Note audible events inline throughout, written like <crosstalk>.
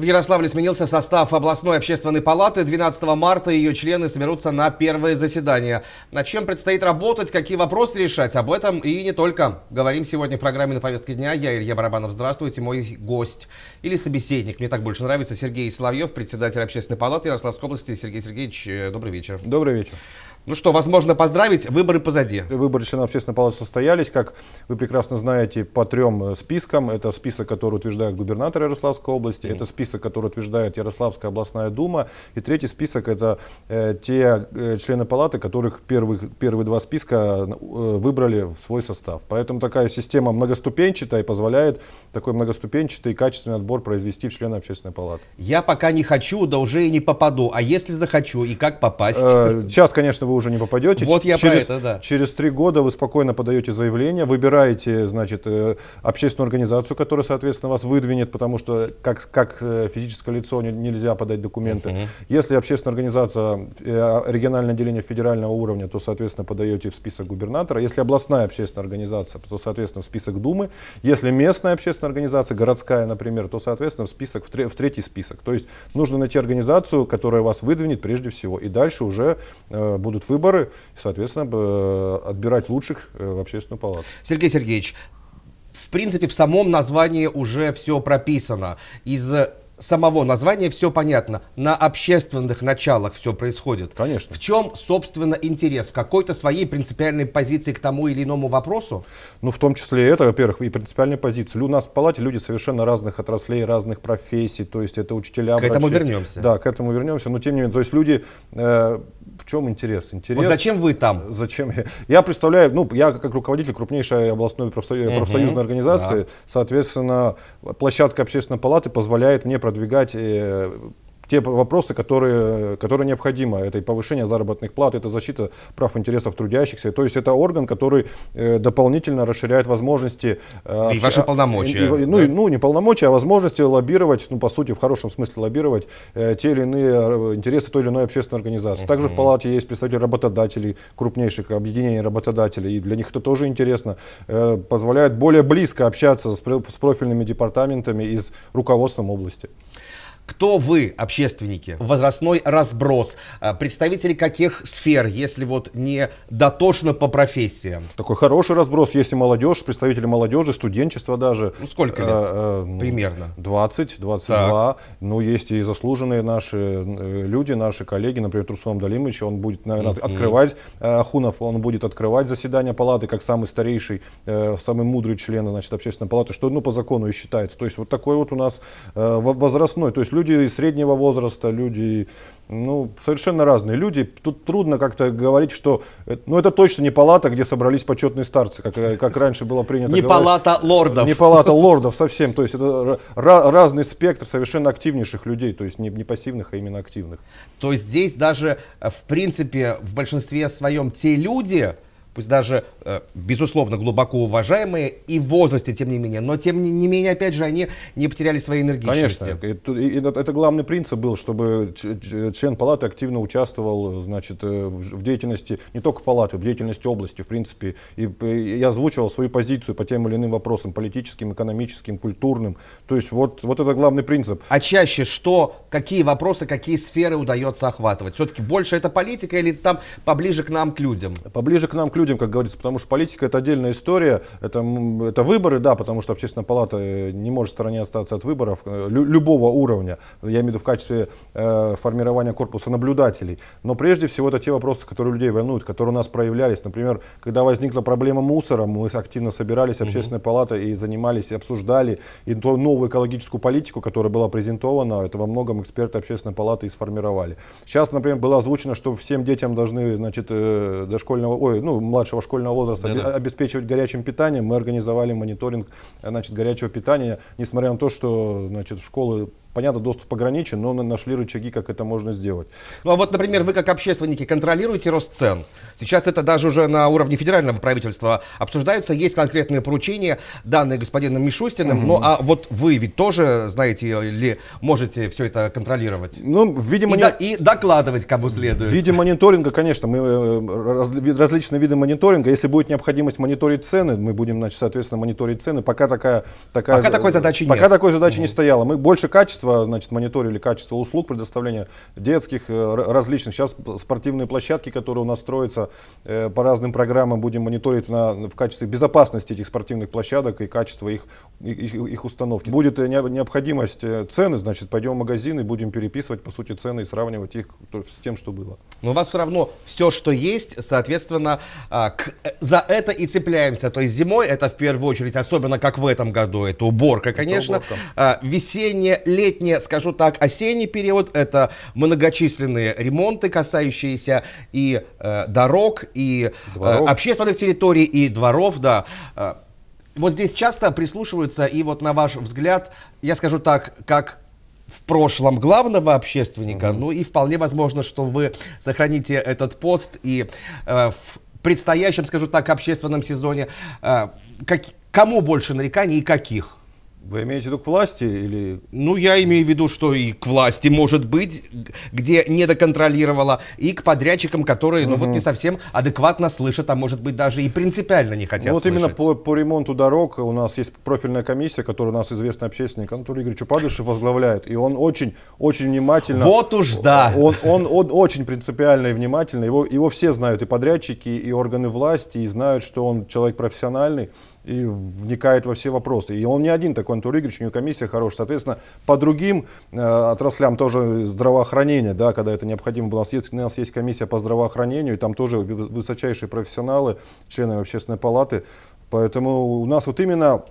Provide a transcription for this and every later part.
В Ярославле сменился состав областной общественной палаты. 12 марта ее члены соберутся на первое заседание. Над чем предстоит работать, какие вопросы решать, об этом и не только. Говорим сегодня в программе «На повестке дня». Я Илья Барабанов. Здравствуйте, мой гость или собеседник. Мне так больше нравится Сергей Соловьев, председатель общественной палаты Ярославской области. Сергей Сергеевич, э, добрый вечер. Добрый вечер. Ну что, возможно поздравить, выборы позади. Выборы членов общественной палаты состоялись, как вы прекрасно знаете, по трем э, спискам. Это список, который утверждает губернатор Ярославской области, mm-hmm. это список, который утверждает Ярославская областная дума, и третий список это э, те э, члены палаты, которых первых, первые два списка э, выбрали в свой состав. Поэтому такая система многоступенчатая и позволяет такой многоступенчатый и качественный отбор произвести в члены общественной палаты. Я пока не хочу, да уже и не попаду. А если захочу, и как попасть? Э, сейчас, конечно, вы уже не попадете. Вот я через, про это, да. Через три года вы спокойно подаете заявление, выбираете, значит, э, общественную организацию, которая, соответственно, вас выдвинет, потому что как, как э, физическое лицо нельзя подать документы. Uh-huh. Если общественная организация, э, региональное отделение федерального уровня, то, соответственно, подаете в список губернатора. Если областная общественная организация, то, соответственно, в список Думы. Если местная общественная организация, городская, например, то, соответственно, в список, в, в третий список. То есть нужно найти организацию, которая вас выдвинет прежде всего. И дальше уже э, будут будут выборы, соответственно, отбирать лучших э, в общественную палату. Сергей Сергеевич, в принципе, в самом названии уже все прописано. Из самого названия все понятно. На общественных началах все происходит. Конечно. В чем, собственно, интерес? В какой-то своей принципиальной позиции к тому или иному вопросу? Ну, в том числе это, во-первых, и принципиальная позиция. У нас в палате люди совершенно разных отраслей, разных профессий. То есть это учителя, К врачи. этому вернемся. Да, к этому вернемся. Но тем не менее, то есть люди... Э, в чем интерес? интерес? Вот зачем вы там? Зачем? <laughs> Я представляю, ну, я как руководитель крупнейшей областной профсоюзной угу, организации, да. соответственно, площадка общественной палаты позволяет мне продвигать э, те вопросы, которые, которые необходимы. Это и повышение заработных плат, это защита прав интересов трудящихся. То есть это орган, который э, дополнительно расширяет возможности... Э, и ваши полномочия. И, ну, да? ну, не полномочия, а возможности лоббировать, ну, по сути, в хорошем смысле лоббировать э, те или иные э, интересы той или иной общественной организации. Uh-huh. Также в палате есть представители работодателей, крупнейших объединений работодателей, и для них это тоже интересно. Э, позволяет более близко общаться с, с профильными департаментами и с руководством области. Кто вы, общественники? Возрастной разброс. А, представители каких сфер, если вот не дотошно по профессиям? Такой хороший разброс. Есть и молодежь, представители молодежи, студенчество даже. Ну, сколько лет а, а, примерно? 20, 22. Так. Ну, есть и заслуженные наши э, люди, наши коллеги. Например, Турсулам Далимович, он будет, наверное, mm-hmm. открывать, Ахунов, он будет открывать заседание палаты как самый старейший, э, самый мудрый член значит, общественной палаты, что ну, по закону и считается. То есть вот такой вот у нас э, возрастной. То есть люди среднего возраста, люди, ну, совершенно разные люди. Тут трудно как-то говорить, что, э, ну, это точно не палата, где собрались почетные старцы, как, э, как раньше было принято Не говорить. палата лордов. Не палата лордов совсем. То есть это разный спектр совершенно активнейших людей, то есть не, не пассивных, а именно активных. То есть здесь даже, э, в принципе, в большинстве своем те люди, пусть даже, э, безусловно, глубоко уважаемые и в возрасте, тем не менее, но тем не менее, опять же, они не потеряли своей энергичности. Конечно, это, это главный принцип был, чтобы член палаты активно участвовал, значит, э, в деятельности не только палаты, в деятельности области, в принципе, и, и я озвучивал свою позицию по тем или иным вопросам, политическим, экономическим, культурным, то есть вот, вот это главный принцип. А чаще что, какие вопросы, какие сферы удается охватывать? Все-таки больше это политика или там поближе к нам, к людям? Поближе к нам, к людям, как говорится, потому что политика это отдельная история, это, это выборы, да, потому что общественная палата э, не может в стороне остаться от выборов э, лю, любого уровня, я имею в виду в качестве э, формирования корпуса наблюдателей, но прежде всего это те вопросы, которые людей волнуют, которые у нас проявлялись, например, когда возникла проблема мусора, мы активно собирались, общественная палата и занимались, и обсуждали и ту новую экологическую политику, которая была презентована, это во многом эксперты общественной палаты и сформировали. Сейчас, например, было озвучено, что всем детям должны, значит, э, дошкольного, ой, ну, младшего школьного возраста да -да. обеспечивать горячим питанием. Мы организовали мониторинг значит, горячего питания, несмотря на то, что значит, школы Понятно, доступ ограничен, но нашли рычаги, как это можно сделать. Ну а вот, например, вы как общественники контролируете рост цен. Сейчас это даже уже на уровне федерального правительства обсуждаются, есть конкретные поручения, данные господином Мишустиным. Угу. Ну а вот вы ведь тоже, знаете ли, можете все это контролировать? Ну, видимо, и, не... до, и докладывать кому следует. В виде мониторинга, конечно, мы э, раз, различные виды мониторинга. Если будет необходимость мониторить цены, мы будем, значит, соответственно, мониторить цены. Пока такая... такая пока такой задачи пока нет. Пока такой задачи угу. не стояло. Мы больше качества качество, значит, мониторили качество услуг предоставления детских, э, различных. Сейчас спортивные площадки, которые у нас строятся э, по разным программам, будем мониторить на, в качестве безопасности этих спортивных площадок и качества их, их, их установки. Будет необходимость цены, значит, пойдем в магазин и будем переписывать, по сути, цены и сравнивать их с тем, что было. Но у вас все равно все, что есть, соответственно, а, к, за это и цепляемся. То есть зимой это в первую очередь, особенно как в этом году, это уборка, конечно. Это уборка. А, весеннее, летнее, скажу так, осенний период, это многочисленные ремонты, касающиеся и э, дорог, и э, общественных территорий, и дворов, да. А, вот здесь часто прислушиваются, и вот на ваш взгляд, я скажу так, как в прошлом главного общественника, mm-hmm. ну и вполне возможно, что вы сохраните этот пост и э, в предстоящем, скажу так, общественном сезоне, э, как, кому больше нареканий и каких? Вы имеете в виду к власти или... Ну, я имею в виду, что и к власти может быть, где недоконтролировала, и к подрядчикам, которые, угу. ну, вот не совсем адекватно слышат, а может быть даже и принципиально не хотят ну, вот слышать. именно по, по ремонту дорог у нас есть профильная комиссия, которую у нас известный общественник Анатолий Игоревич Падышев возглавляет, и он очень, очень внимательно... Вот уж да! Он, он, он, он очень принципиально и внимательно, его, его все знают, и подрядчики, и органы власти, и знают, что он человек профессиональный, и вникает во все вопросы. И он не один такой, Антон Игоревич, у него комиссия хорошая. Соответственно, по другим э, отраслям тоже здравоохранения, да, когда это необходимо было. У нас, есть, у нас есть комиссия по здравоохранению, и там тоже высочайшие профессионалы, члены общественной палаты. Поэтому у нас вот именно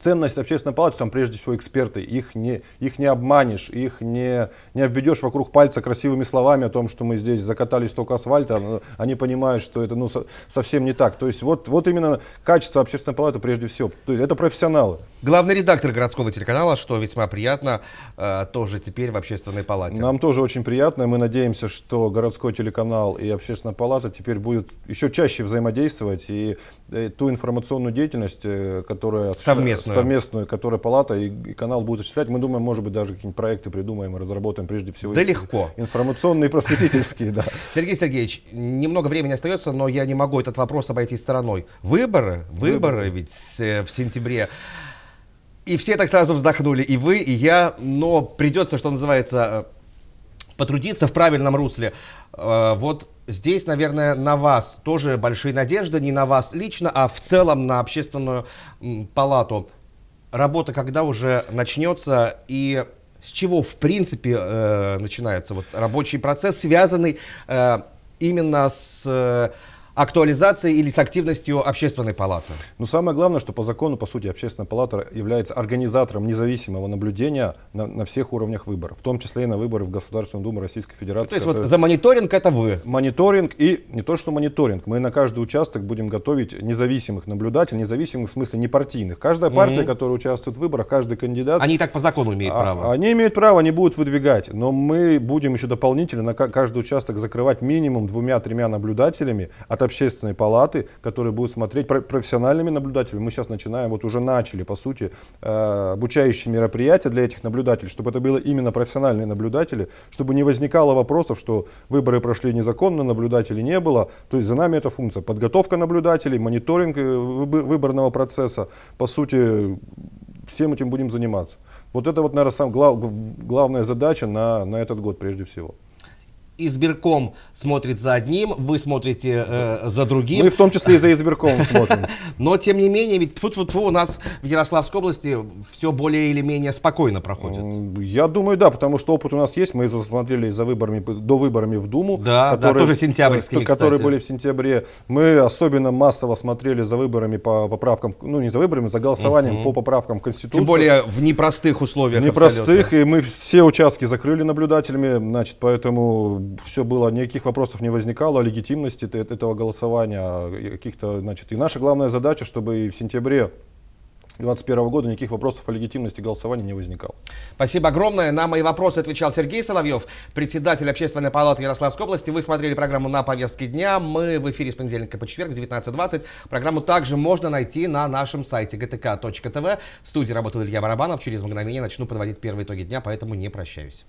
ценность общественной палаты, там прежде всего эксперты, их не, их не обманешь, их не, не обведешь вокруг пальца красивыми словами о том, что мы здесь закатали столько асфальта, они понимают, что это ну, со, совсем не так. То есть вот, вот именно качество общественной палаты прежде всего. То есть это профессионалы. Главный редактор городского телеканала, что весьма приятно, э, тоже теперь в общественной палате. Нам тоже очень приятно, мы надеемся, что городской телеканал и общественная палата теперь будут еще чаще взаимодействовать и э, ту информационную деятельность, э, которая совместно совместную. совместную, которую палата и, и канал будут осуществлять. Мы думаем, может быть, даже какие-нибудь проекты придумаем и разработаем прежде всего. Да легко. Информационные и просветительские, да. <laughs> Сергей Сергеевич, немного времени остается, но я не могу этот вопрос обойти стороной. Выборы, выборы ведь э, в сентябре. И все так сразу вздохнули, и вы, и я, но придется, что называется, потрудиться в правильном русле. Э, вот здесь, наверное, на вас тоже большие надежды, не на вас лично, а в целом на общественную палату. Работа когда уже начнется и с чего, в принципе, э, начинается вот рабочий процесс, связанный э, именно с актуализацией или с активностью общественной палаты? Ну, самое главное, что по закону, по сути, общественная палата является организатором независимого наблюдения на, на всех уровнях выборов, в том числе и на выборы в Государственную Думу Российской Федерации. То есть вот за мониторинг это вы? Мониторинг и не то, что мониторинг, мы на каждый участок будем готовить независимых наблюдателей, независимых в смысле не партийных. Каждая партия, mm-hmm. которая участвует в выборах, каждый кандидат... Они и так по закону имеют а, право? Они имеют право, они будут выдвигать, но мы будем еще дополнительно на каждый участок закрывать минимум двумя-тремя наблюдателями от общественной палаты которые будут смотреть профессиональными наблюдателями. Мы сейчас начинаем, вот уже начали, по сути, э, обучающие мероприятия для этих наблюдателей, чтобы это было именно профессиональные наблюдатели, чтобы не возникало вопросов, что выборы прошли незаконно, наблюдателей не было. То есть за нами эта функция. Подготовка наблюдателей, мониторинг э, выборного процесса. По сути, всем этим будем заниматься. Вот это вот, наверное, сам глав, главная задача на, на этот год прежде всего избирком смотрит за одним, вы смотрите э, за другим. Мы в том числе и за избирком <laughs> смотрим. Но тем не менее, ведь тут вот у нас в Ярославской области все более или менее спокойно проходит. Я думаю, да, потому что опыт у нас есть. Мы засмотрели за выборами, до выборами в Думу. Да, которые, да, тоже сентябрьскими, Которые кстати. были в сентябре. Мы особенно массово смотрели за выборами по поправкам, ну не за выборами, за голосованием угу. по поправкам в Конституцию. Тем более в непростых условиях. Непростых, абсолютно. и мы все участки закрыли наблюдателями, значит, поэтому все было, никаких вопросов не возникало о легитимности этого голосования, каких-то, значит, и наша главная задача, чтобы и в сентябре 2021 года никаких вопросов о легитимности голосования не возникало. Спасибо огромное. На мои вопросы отвечал Сергей Соловьев, председатель Общественной палаты Ярославской области. Вы смотрели программу «На повестке дня». Мы в эфире с понедельника по четверг в 19.20. Программу также можно найти на нашем сайте gtk.tv. В студии работал Илья Барабанов. Через мгновение начну подводить первые итоги дня, поэтому не прощаюсь.